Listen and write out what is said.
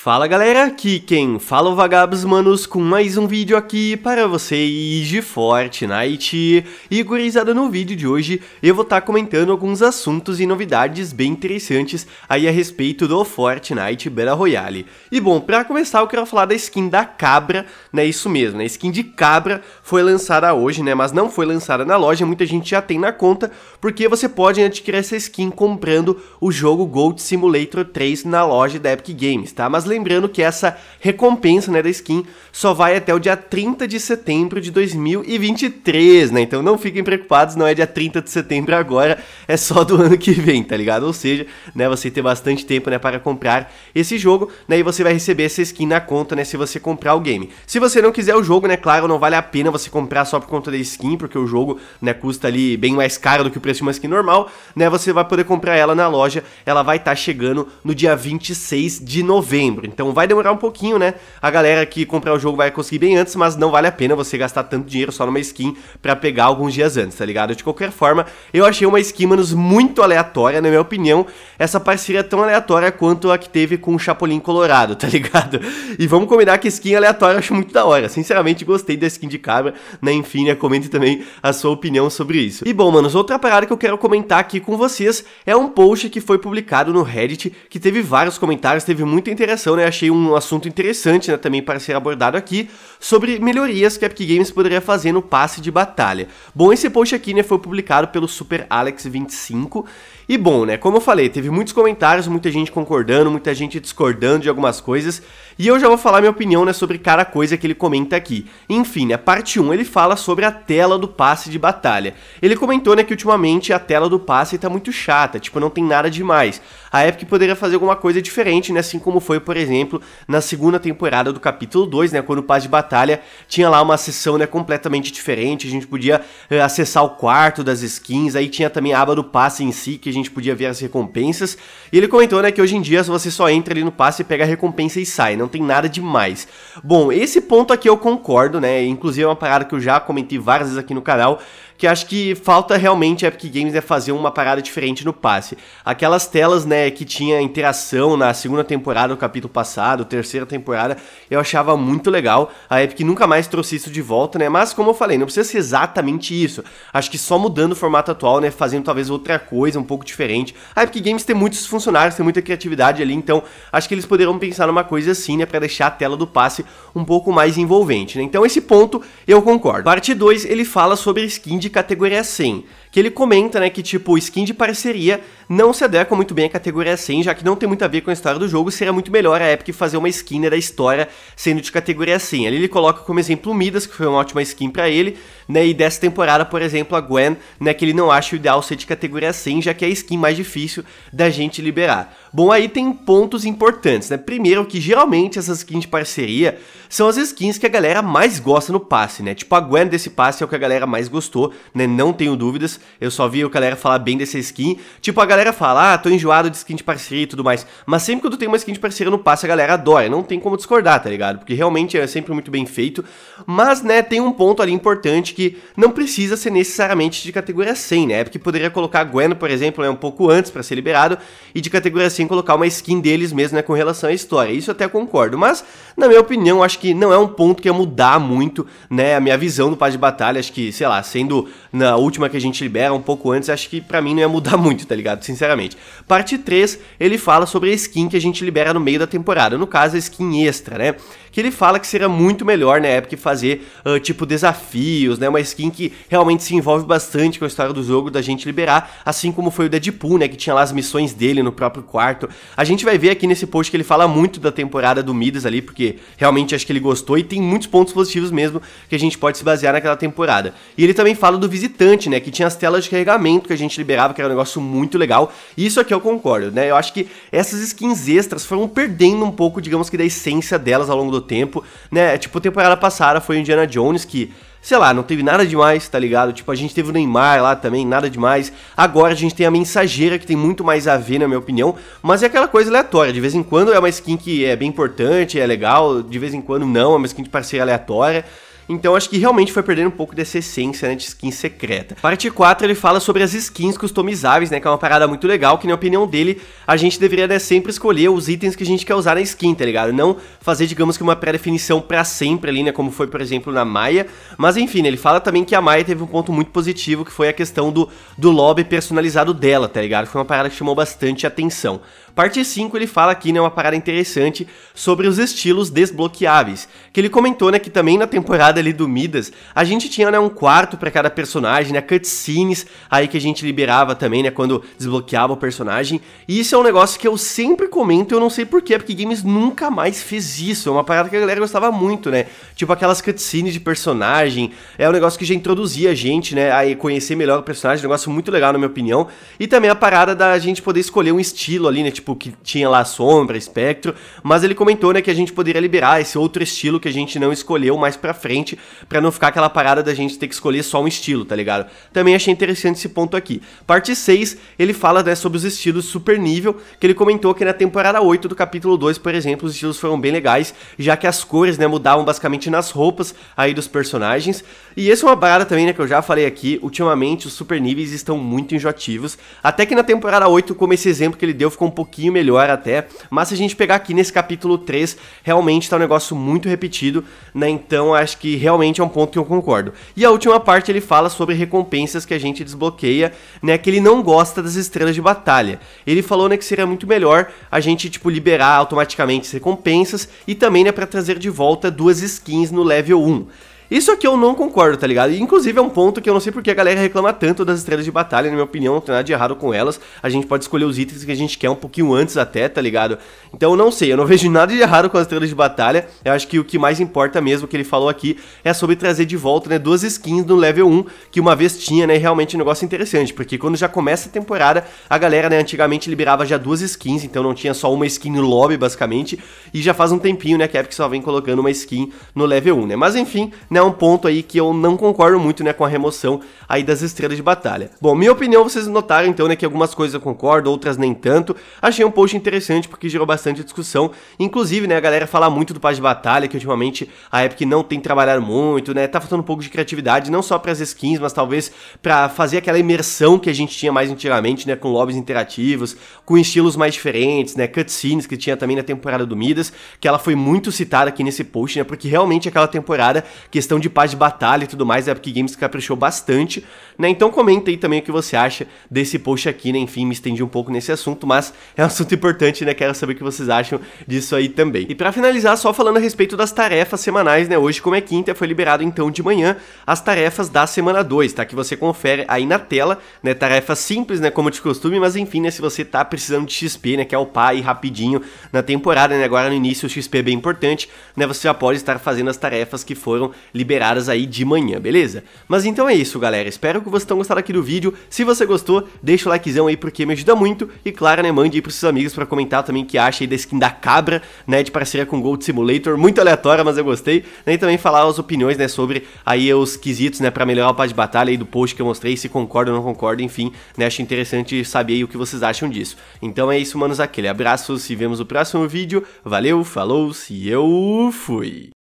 Fala galera, aqui quem fala é o Vagabos Manos com mais um vídeo aqui para vocês de Fortnite E gurizada, no vídeo de hoje eu vou estar tá comentando alguns assuntos e novidades bem interessantes aí a respeito do Fortnite Battle Royale E bom, para começar eu quero falar da skin da Cabra, né, isso mesmo, né, a skin de Cabra foi lançada hoje, né, mas não foi lançada na loja, muita gente já tem na conta Porque você pode adquirir essa skin comprando o jogo Gold Simulator 3 na loja da Epic Games, tá? Mas lembrando que essa recompensa, né, da skin só vai até o dia 30 de setembro de 2023, né? Então não fiquem preocupados, não é dia 30 de setembro agora, é só do ano que vem, tá ligado? Ou seja, né, você tem bastante tempo, né, para comprar esse jogo, né, e você vai receber essa skin na conta, né, se você comprar o game. Se você não quiser o jogo, né, claro, não vale a pena você comprar só por conta da skin, porque o jogo, né, custa ali bem mais caro do que o preço de uma skin normal, né, você vai poder comprar ela na loja, ela vai estar tá chegando no dia 26 de novembro setembro. Então vai demorar um pouquinho, né? A galera que comprar o jogo vai conseguir bem antes, mas não vale a pena você gastar tanto dinheiro só numa skin para pegar alguns dias antes, tá ligado? De qualquer forma, eu achei uma skin, manos, muito aleatória, na minha opinião. Essa parceria é tão aleatória quanto a que teve com o Chapolin Colorado, tá ligado? E vamos combinar que skin aleatória eu acho muito da hora. Sinceramente, gostei da skin de cabra, né? Enfim, né? comente também a sua opinião sobre isso. E bom, manos, outra parada que eu quero comentar aqui com vocês é um post que foi publicado no Reddit, que teve vários comentários, teve muita interação né, achei um assunto interessante né, também para ser abordado aqui, sobre melhorias que a Epic Games poderia fazer no passe de batalha. Bom, esse post aqui né, foi publicado pelo Super Alex 25 e bom, né, como eu falei, teve muitos comentários, muita gente concordando, muita gente discordando de algumas coisas, e eu já vou falar minha opinião né, sobre cada coisa que ele comenta aqui. Enfim, né, parte 1 ele fala sobre a tela do passe de batalha. Ele comentou né, que ultimamente a tela do passe está muito chata, tipo, não tem nada demais. A Epic poderia fazer alguma coisa diferente, né, assim como foi, por exemplo, na segunda temporada do capítulo 2, né, quando o passe de batalha tinha lá uma sessão né, completamente diferente, a gente podia uh, acessar o quarto das skins, aí tinha também a aba do passe em si, que a gente podia ver as recompensas. E ele comentou né, que hoje em dia você só entra ali no passe, pega a recompensa e sai, não tem nada demais. Bom, esse ponto aqui eu concordo, né, inclusive é uma parada que eu já comentei várias vezes aqui no canal, que acho que falta realmente a Epic Games é fazer uma parada diferente no passe. Aquelas telas, né, que tinha interação na segunda temporada, no capítulo passado, terceira temporada, eu achava muito legal. A Epic nunca mais trouxe isso de volta, né? Mas como eu falei, não precisa ser exatamente isso. Acho que só mudando o formato atual, né, fazendo talvez outra coisa um pouco diferente. A Epic Games tem muitos funcionários, tem muita criatividade ali, então acho que eles poderiam pensar numa coisa assim, né, para deixar a tela do passe um pouco mais envolvente, né? Então esse ponto eu concordo. Parte 2, ele fala sobre skin de de categoria 100 que ele comenta, né, que tipo, skin de parceria não se adequa muito bem à categoria 100, já que não tem muito a ver com a história do jogo, seria muito melhor a Epic fazer uma skin né, da história sendo de categoria 100. Ali ele coloca como exemplo o Midas, que foi uma ótima skin para ele, né, e dessa temporada, por exemplo, a Gwen, né, que ele não acha ideal ser de categoria 100, já que é a skin mais difícil da gente liberar. Bom, aí tem pontos importantes, né? Primeiro que geralmente essas skins de parceria são as skins que a galera mais gosta no passe, né? Tipo a Gwen desse passe é o que a galera mais gostou, né? Não tenho dúvidas. Eu só vi a galera falar bem dessa skin. Tipo, a galera fala, ah, tô enjoado de skin de parceria e tudo mais. Mas sempre quando tem uma skin de parceria no passe, a galera adora. Não tem como discordar, tá ligado? Porque realmente é sempre muito bem feito. Mas, né, tem um ponto ali importante que não precisa ser necessariamente de categoria 100, né? Porque poderia colocar a Gwen, por exemplo, né, um pouco antes para ser liberado. E de categoria 100 colocar uma skin deles mesmo, né, com relação à história. Isso eu até concordo. Mas, na minha opinião, acho que não é um ponto que ia mudar muito, né, a minha visão do passe de batalha. Acho que, sei lá, sendo na última que a gente libera um pouco antes, acho que para mim não ia mudar muito, tá ligado? Sinceramente. Parte 3, ele fala sobre a skin que a gente libera no meio da temporada, no caso a skin extra, né? Que ele fala que seria muito melhor na época fazer uh, tipo desafios, né? Uma skin que realmente se envolve bastante com a história do jogo da gente liberar, assim como foi o Deadpool, né? Que tinha lá as missões dele no próprio quarto. A gente vai ver aqui nesse post que ele fala muito da temporada do Midas ali, porque realmente acho que ele gostou e tem muitos pontos positivos mesmo que a gente pode se basear naquela temporada. E ele também fala do visitante, né? Que tinha as telas de carregamento que a gente liberava, que era um negócio muito legal. E isso aqui eu concordo, né? Eu acho que essas skins extras foram perdendo um pouco, digamos que, da essência delas ao longo do tempo, né? Tipo, temporada passada foi Indiana Jones que sei lá, não teve nada demais, tá ligado? Tipo, a gente teve o Neymar lá também, nada demais. Agora a gente tem a mensageira, que tem muito mais a ver, na minha opinião, mas é aquela coisa aleatória. De vez em quando é uma skin que é bem importante, é legal, de vez em quando não, é uma skin de parceria aleatória. Então acho que realmente foi perdendo um pouco dessa essência né, de skin secreta. Parte 4 ele fala sobre as skins customizáveis, né? Que é uma parada muito legal, que na opinião dele, a gente deveria né, sempre escolher os itens que a gente quer usar na skin, tá ligado? Não fazer, digamos que uma pré-definição pra sempre ali, né? Como foi, por exemplo, na Maia. Mas enfim, ele fala também que a Maia teve um ponto muito positivo, que foi a questão do, do lobby personalizado dela, tá ligado? Foi uma parada que chamou bastante atenção. Parte 5 ele fala aqui, né, uma parada interessante sobre os estilos desbloqueáveis, que ele comentou, né, que também na temporada ali do Midas, a gente tinha, né, um quarto para cada personagem, né, cutscenes aí que a gente liberava também, né, quando desbloqueava o personagem, e isso é um negócio que eu sempre comento, eu não sei porquê, porque Games nunca mais fez isso, é uma parada que a galera gostava muito, né, tipo aquelas cutscenes de personagem, é um negócio que já introduzia a gente, né, a conhecer melhor o personagem, um negócio muito legal na minha opinião, e também a parada da gente poder escolher um estilo ali, né, tipo, que tinha lá sombra, espectro, mas ele comentou, né, que a gente poderia liberar esse outro estilo que a gente não escolheu mais pra frente, pra não ficar aquela parada da gente ter que escolher só um estilo, tá ligado? Também achei interessante esse ponto aqui. Parte 6, ele fala, né, sobre os estilos super nível, que ele comentou que na temporada 8 do capítulo 2, por exemplo, os estilos foram bem legais, já que as cores, né, mudavam basicamente nas roupas aí dos personagens, e essa é uma parada também, né, que eu já falei aqui, ultimamente os super níveis estão muito enjoativos, até que na temporada 8, como esse exemplo que ele deu, ficou um pouquinho pouquinho melhor até, mas se a gente pegar aqui nesse capítulo 3, realmente tá um negócio muito repetido, né? Então acho que realmente é um ponto que eu concordo. E a última parte ele fala sobre recompensas que a gente desbloqueia, né? Que ele não gosta das estrelas de batalha. Ele falou, né, que seria muito melhor a gente, tipo, liberar automaticamente as recompensas e também, né, para trazer de volta duas skins no level 1. Isso aqui eu não concordo, tá ligado? E, inclusive é um ponto que eu não sei porque a galera reclama tanto das estrelas de batalha, na minha opinião, não tem nada de errado com elas. A gente pode escolher os itens que a gente quer um pouquinho antes até, tá ligado? Então eu não sei, eu não vejo nada de errado com as estrelas de batalha. Eu acho que o que mais importa mesmo que ele falou aqui é sobre trazer de volta, né, duas skins no level 1, que uma vez tinha, né, realmente um negócio interessante, porque quando já começa a temporada, a galera, né, antigamente liberava já duas skins, então não tinha só uma skin no lobby, basicamente, e já faz um tempinho, né, que a Epic só vem colocando uma skin no level 1, né? Mas enfim, né, né, um ponto aí que eu não concordo muito, né, com a remoção aí das estrelas de batalha. Bom, minha opinião, vocês notaram então, né, que algumas coisas eu concordo, outras nem tanto. Achei um post interessante porque gerou bastante discussão. Inclusive, né, a galera fala muito do passe de batalha, que ultimamente a Epic não tem trabalhado muito, né, tá faltando um pouco de criatividade, não só para as skins, mas talvez para fazer aquela imersão que a gente tinha mais antigamente, né, com lobbies interativos, com estilos mais diferentes, né, cutscenes que tinha também na temporada do Midas, que ela foi muito citada aqui nesse post, né, porque realmente aquela temporada, questão de página de batalha e tudo mais, a Epic Games caprichou bastante, né? Então comenta aí também o que você acha desse post aqui, né? Enfim, me estendi um pouco nesse assunto, mas é um assunto importante, né? Quero saber o que vocês acham disso aí também. E para finalizar, só falando a respeito das tarefas semanais, né? Hoje, como é quinta, foi liberado então de manhã as tarefas da semana 2, tá? Que você confere aí na tela, né? Tarefas simples, né? Como de costume, mas enfim, né? Se você tá precisando de XP, né? Quer upar aí rapidinho na temporada, né? Agora no início o XP é bem importante, né? Você já pode estar fazendo as tarefas que foram liberadas aí de manhã, beleza? Mas então é isso, galera. Espero que vocês tenham gostado aqui do vídeo. Se você gostou, deixa o likezão aí porque me ajuda muito. E claro, né, mande aí pros seus amigos para comentar também o que acha aí da skin da cabra, né, de parceria com Gold Simulator. Muito aleatória, mas eu gostei. Né, e também falar as opiniões, né, sobre aí os quesitos, né, para melhorar o passe de batalha aí do post que eu mostrei, se concorda ou não concorda, enfim, né, acho interessante saber aí o que vocês acham disso. Então é isso, manos, aquele abraço, se vemos no próximo vídeo. Valeu, falou, se eu fui.